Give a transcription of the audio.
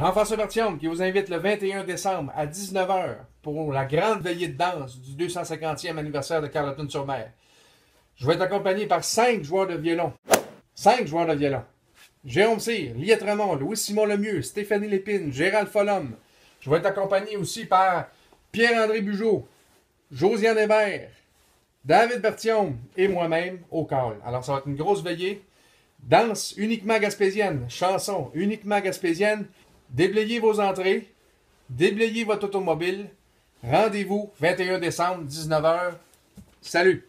Jean-François Bertium qui vous invite le 21 décembre à 19h pour la grande veillée de danse du 250e anniversaire de Carleton-sur-Mer. Je vais être accompagné par cinq joueurs de violon. Cinq joueurs de violon. Jérôme Cyr, Liette Ramon, Louis-Simon Lemieux, Stéphanie Lépine, Gérald Follum. Je vais être accompagné aussi par Pierre-André Bugeaud, Josiane Hébert, David Bertium et moi-même au call. Alors, ça va être une grosse veillée. Danse uniquement gaspésienne, chanson uniquement gaspésienne. Déblayez vos entrées, déblayez votre automobile. Rendez-vous 21 décembre, 19h. Salut!